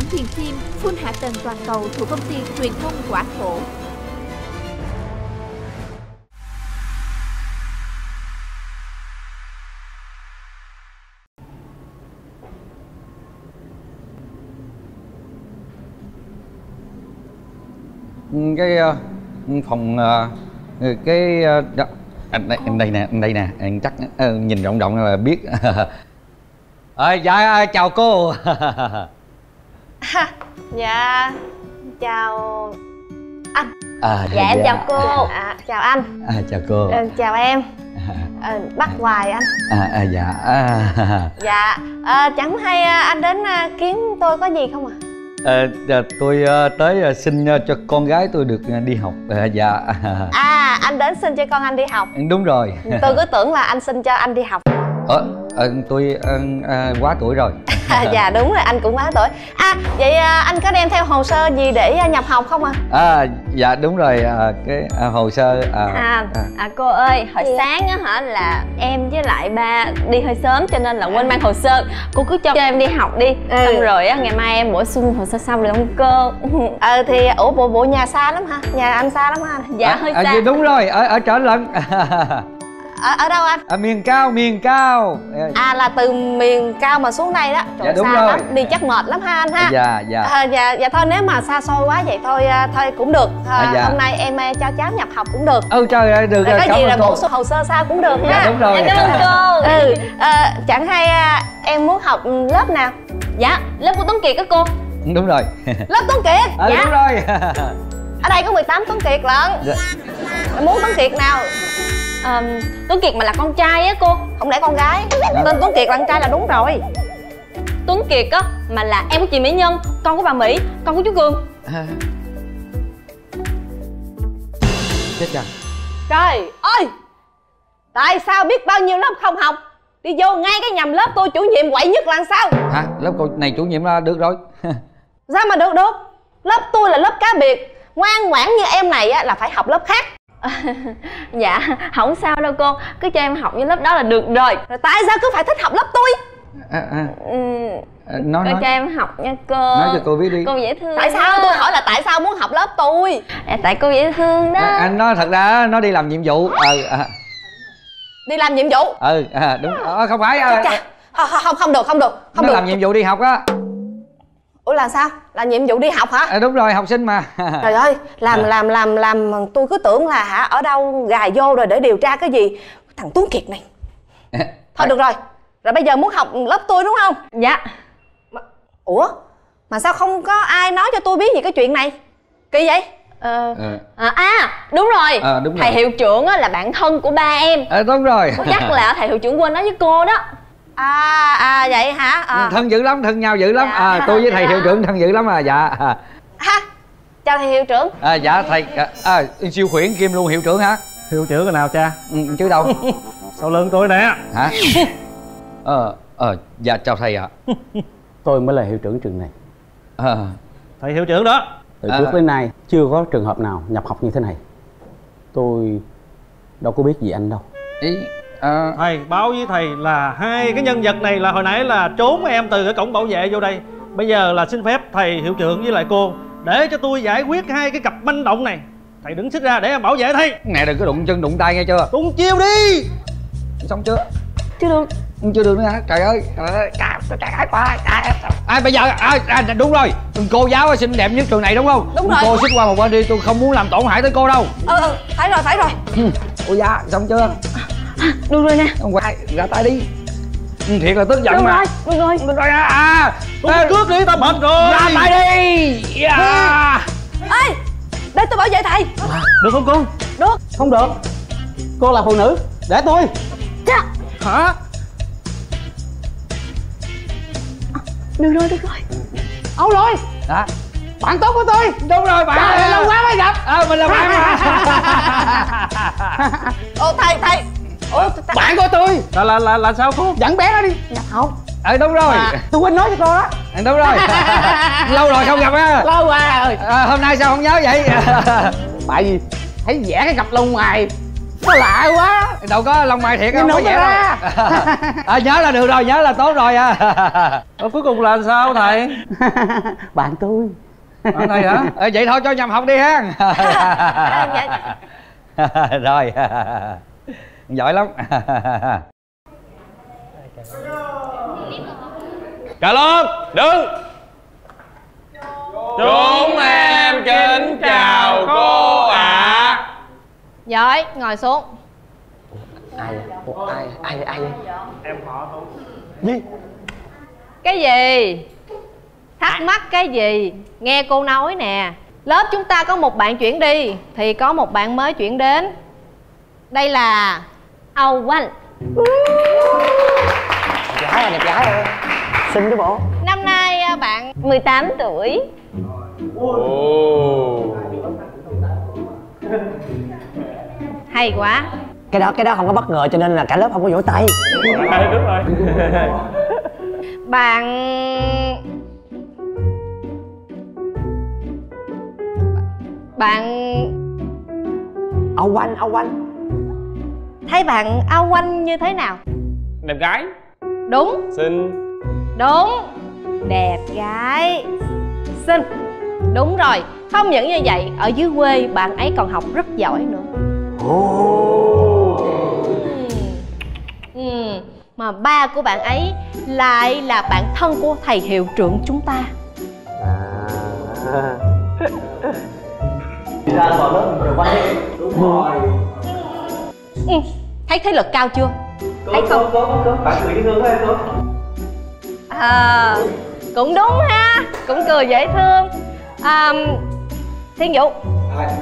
bản quyền phim full hạ tầng toàn cầu thuộc công ty truyền thông Quả Thổ. Ừ, cái ờ, phòng ờ, ừ, cái ờ, đó, anh đây, anh đây nè anh đây nè anh chắc nhìn rộng rộng là biết. Ơi dạ chào cô. dạ chào anh. À, dạ em chào cô. À, chào anh. À, chào cô. Ờ, chào em. Ờ, bắt hoài anh. À, à, dạ. À, dạ ờ, chẳng hay à, anh đến à, kiếm tôi có gì không à Ờ, ờ, tôi ờ, tới ờ, xin ờ, cho con gái tôi được ờ, đi học. Ờ, dạ. À anh đến xin cho con anh đi học. Đúng rồi. Tôi cứ tưởng là anh xin cho anh đi học. Ờ, ờ, tôi ờ, ờ, quá tuổi rồi. Dạ đúng rồi anh cũng quá tuổi. À vậy à, anh có đem theo hồ sơ gì để à, nhập học không à à dạ đúng rồi à, cái à, hồ sơ à, À, à, à cô ơi, hồi Gì ạ? sáng á hả là em với lại ba đi hơi sớm cho nên là quên mang hồ sơ. Cô cứ cho em đi học đi. Ừ. Xong rồi á, ngày mai em bổ sung hồ sơ xong rồi đóng cơ ờ thì ủa bộ bộ nhà xa lắm hả? Nhà anh xa lắm hả Dạ à, hơi à, xa. dạ, đúng rồi ở ở trển lận ở, ở đâu anh? Ở miền cao miền cao. À là từ miền cao mà xuống đây đó. Trời Dạ, đúng xa rồi. lắm đi chắc mệt lắm ha anh ha. Dạ dạ. À, dạ dạ thôi nếu mà xa xôi quá vậy thôi à, thôi cũng được. À, À, dạ. hôm nay em à, cho cháu nhập học cũng được. Ừ trời ơi được rồi rồi có gì là bổ sung hồ sơ sao cũng được dạ ha. đúng rồi. Dạ cảm ơn cô. Ừ à, chẳng hay à, em muốn học lớp nào? Dạ, lớp của Tuấn Kiệt á cô. Đúng rồi. Lớp Tuấn Kiệt? À, Dạ. đúng rồi. Ở đây có 18 Tuấn Kiệt lận. Dạ. muốn Tuấn Kiệt nào Ờm, Tuấn Kiệt mà là con trai á cô. Không lẽ con gái? Tên Tuấn Kiệt là con trai là đúng rồi. Tuấn Kiệt á, mà là em của chị Mỹ Nhân Con của bà Mỹ, con của chú Cường. À. chết chà. Trời ơi! Tại sao biết bao nhiêu lớp không học? Đi vô ngay cái nhầm lớp tôi chủ nhiệm quậy nhất là sao? Hả? Lớp cô này chủ nhiệm là được rồi. Sao mà được được? Lớp tôi là lớp cá biệt. Ngoan ngoãn như em này á là phải học lớp khác Dạ, không sao đâu cô. Cứ cho em học như lớp đó là được rồi. Rồi tại sao cứ phải thích học lớp tôi? À, à, Ừm, à, nói nói. cho em học nha cô. Nói cho cô biết đi. Cô dễ thương tại sao? tôi hỏi là tại sao muốn học lớp tôi? À, Tại cô dễ thương đó. À, anh nói thật ra nó đi làm nhiệm vụ. Ờ à, đi làm nhiệm vụ? Ừ à, đúng. À, không phải à, không, không không được không được không nó được. làm nhiệm vụ đi học á ủa là sao? Là nhiệm vụ đi học hả? À, đúng rồi học sinh mà. Trời ơi làm làm làm làm tôi cứ tưởng là hả ở đâu gài vô rồi để điều tra cái gì. Thằng tuấn kiệt này. Thôi được rồi. Rồi bây giờ muốn học lớp tôi đúng không? Dạ. Ủa? Mà sao không có ai nói cho tôi biết gì cái chuyện này? Kỳ vậy? Ờ, Ừ. à, à đúng rồi. À, đúng rồi. Thầy hiệu trưởng á, là bạn thân của ba em. À, đúng rồi. Chắc là thầy hiệu trưởng quên nói với cô đó à à vậy hả? À. thân dữ lắm thân nhau dữ lắm. Dạ. à, tôi với thầy hiệu trưởng thân dữ lắm à dạ. À, ha chào thầy hiệu trưởng. À, dạ thầy à, à, siêu khuyển kim luôn hiệu trưởng hả? Hiệu trưởng là nào cha? Ừ, chứ đâu. Sau lưng tôi nè. Hả? Ờ ờ dạ chào thầy ạ. Tôi mới là hiệu trưởng trường này. À, thầy hiệu trưởng đó. Từ À. trước đến nay chưa có trường hợp nào nhập học như thế này. Tôi đâu có biết gì anh đâu. Ý à, thầy báo với thầy là hai cái nhân vật này là hồi nãy là trốn em từ cái cổng bảo vệ vô đây. Bây giờ là xin phép thầy hiệu trưởng với lại cô để cho tôi giải quyết hai cái cặp manh động này. Thầy đứng xích ra để em bảo vệ thầy. Nè đừng có đụng chân đụng tay nghe chưa? Tung chiêu đi. Xong chưa? Chưa được. Chưa được nữa hả? Trời ơi trời ơi trời quá à bây giờ à, à, đúng rồi. Cô giáo xinh đẹp nhất trường này đúng không? Đúng rồi. cô xích qua một bên đi tôi không muốn làm tổn hại tới cô đâu. Ừ ừ phải rồi phải rồi. Cô giáo xong chưa Được rồi nè. Quay ra tay đi. Ừ, thiệt là tức giận Được mà. rồi, được rồi. Được rồi à, à. Tung Ê, cước đi tao mệt rồi. Ra tay đi. Yeah. ê để tôi bảo vệ thầy. Được không cô? Được. Không được. Cô là phụ nữ để tôi. Hả? Được rồi, được rồi. Âu rồi? Đó bạn tốt của tôi. Đúng rồi bạn. Trời lâu quá mới gặp. À, mình là bạn mà ô thầy thầy ủa thầy- bạn của tôi. Là là là là sao cô dẫn bé nó đi. Nhập học ừ đúng rồi? À, tôi quên nói cho cô đó. Ừ, đúng rồi? Lâu rồi không gặp á. Lâu quá ơi à, hôm nay sao không nhớ vậy? Tại vì thấy vẽ cái cặp lông mày Sao lạ quá. Đâu có lông mày thiệt không có vẽ ra. đâu. à, Nhớ là được rồi, nhớ là tốt rồi à. Ờ, cuối cùng là sao thầy? Bạn tôi. Bạn thầy hả? Ờ, Vậy thôi cho nhầm học đi ha. Rồi Giỏi lắm. Cả lớp đứng. Chúng em kính chào cô ạ. Giỏi, ngồi xuống. Ai vậy? Ủa, ai ai ai vậy? Cái gì? Thắc mắc cái gì? Nghe cô nói nè. Lớp chúng ta có một bạn chuyển đi Thì có một bạn mới chuyển đến. Đây là Âu Anh gái à đẹp gái ơi xinh chứ bộ. Năm nay à, bạn 18 tuổi. Hay quá. Cái đó cái đó không có bất ngờ cho nên là cả lớp không có vỗ tay. Đúng rồi. Bạn Bạn âu anh âu anh thấy bạn Âu Anh như thế nào? Đẹp gái. Đúng, Xinh. Đúng. Đẹp gái. Xinh. Đúng rồi. Không những như vậy Ở dưới quê bạn ấy còn học rất giỏi nữa. Ừm. Ừm. Mà ba của bạn ấy lại là bạn thân của thầy hiệu trưởng chúng ta Ừ. Thấy thế lực cao chưa? Thấy không? bạn cười dễ thương phải không? À, cũng đúng ha. Cũng cười dễ thương. À, Thiên Vũ.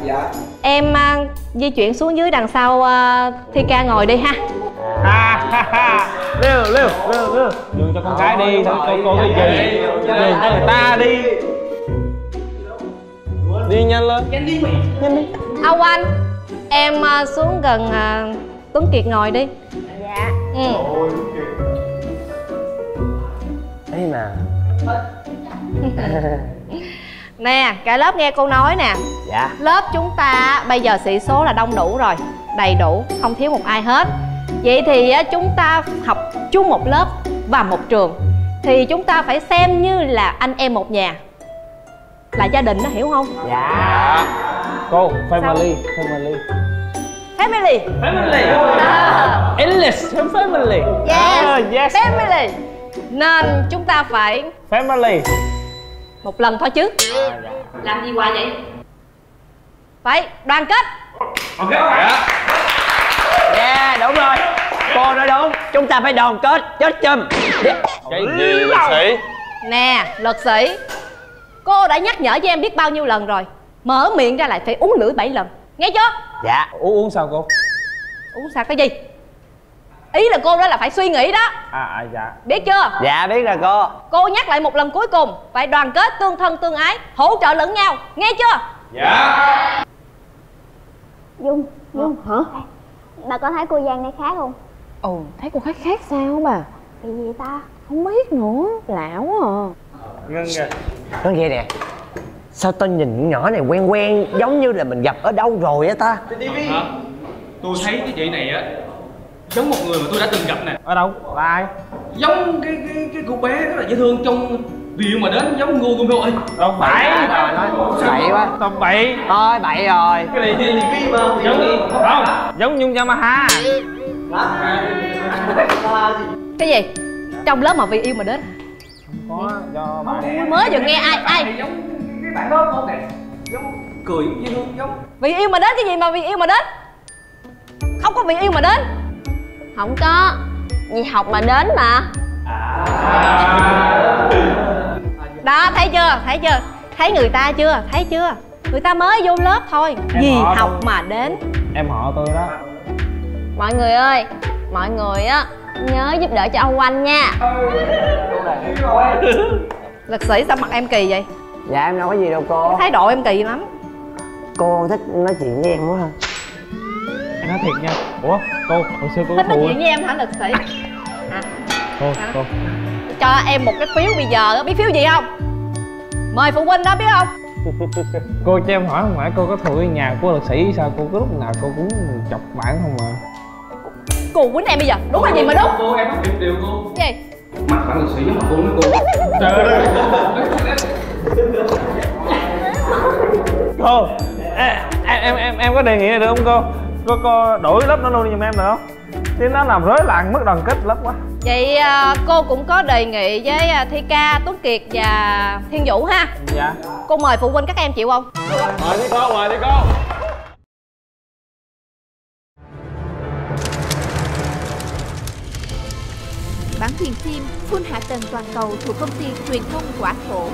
Dạ. Em à, di chuyển xuống dưới đằng sau à, Thi ca ngồi đi ha. Ha ha ha. Liêu liêu liêu liêu Nhường cho con gái đi thôi cô cô cái gì Nhường cho người ta đi. Đi nhanh lên. Âu Anh Em à, xuống gần à, Tuấn Kiệt ngồi đi. Dạ. Ừ. ấy mà. Nè cả lớp nghe cô nói nè. Dạ. Lớp chúng ta bây giờ sĩ số là đông đủ rồi. Đầy đủ Không thiếu một ai hết. Vậy thì á, chúng ta học chung một lớp Và một trường. Thì chúng ta phải xem như là anh em một nhà. Là gia đình đó hiểu không? dạ Cô family family. Family. Family. À, English family. Yes, Ah, yes. Family. Nên chúng ta phải Family. một lần thôi chứ. Làm gì hoài vậy? Phải đoàn kết. Dạ. Đúng rồi. Cô nói đúng. Chúng ta phải đoàn kết chết chum. Cái gì lịch sĩ? Nè, luật sĩ Cô đã nhắc nhở với em biết bao nhiêu lần rồi Mở miệng ra lại phải uống lưỡi bảy lần. Nghe chưa? dạ. Uống uống sao cô? Uống sao cái gì? Ý là cô đó là phải suy nghĩ đó. À à dạ. Biết chưa? dạ biết rồi cô. Cô nhắc lại một lần cuối cùng Phải đoàn kết tương thân tương ái Hỗ trợ lẫn nhau. Nghe chưa? Dung Dung hả? Bà có thấy cô Giang đây khác không? Ồ, thấy cô khác khác sao bà? Bị gì ta Không biết nữa, lạ quá à. Ngưng kìa. Nói nghe nè sao tôi nhìn nhỏ này quen quen giống như là mình gặp ở đâu rồi á ta? Hả? Tôi thấy cái chị này á giống một người mà tôi đã từng gặp nè. Ở đâu? Là ai? Giống cái cái cái cô bé rất là dễ thương trong vì yêu mà đến giống Ngô Gươm ơi đâu phải trời nói bậy quá. tầm bậy? Thôi bậy rồi. Cái này thì cái mà. Giống không giống nhung yamaha Cái gì? Trong lớp mà vì yêu mà đến. Có do bạn Mới vừa nghe ai ai bạn đó con này giống cười dễ thương giống. Vì yêu mà đến cái gì mà vì yêu mà đến? Không có vì yêu mà đến. Không có. Vì học mà đến mà. Đó thấy chưa? Thấy chưa? Thấy người ta chưa? Thấy chưa? Người ta mới vô lớp thôi. Em Vì họ học tôi. mà đến. Em họ tôi đó. Mọi người ơi Mọi người á Nhớ giúp đỡ cho ông Oanh nha. Lịch sĩ sao mặt em kỳ vậy dạ em đâu có gì đâu cô. Thái độ em kỳ lắm. Cô thích nói chuyện với em quá ha. Em nói thiệt nha. Ủa cô hồi xưa cô Thích có nói chuyện với em hả lịch sĩ? À, cô Hả? cô. Cho em một cái phiếu bây giờ biết phiếu gì không? Mời phụ huynh đó biết không? Cô cho em hỏi không phải cô có thù với nhà cô là sĩ sao cô có lúc nào cô cũng chọc bạn không mà cù quýnh em bây giờ. Đúng là gì mà đúng? Cô em nói điều điều cô. Gì? Mặt bạn lịch sĩ mặt cô nữa cô. Trời ơi cô em em em em có đề nghị này được không cô? Cô cô đổi lớp nó luôn giùm em được không chứ nó làm rối loạn mất đoàn kết lớp quá. Vậy à, cô cũng có đề nghị với à, thi ca tuấn kiệt và thiên vũ ha. Dạ. Cô mời phụ huynh các em chịu không? Mời đi cô mời đi cô. Bản quyền phim Full hạ tầng toàn cầu thuộc công ty truyền thông Quả Thổ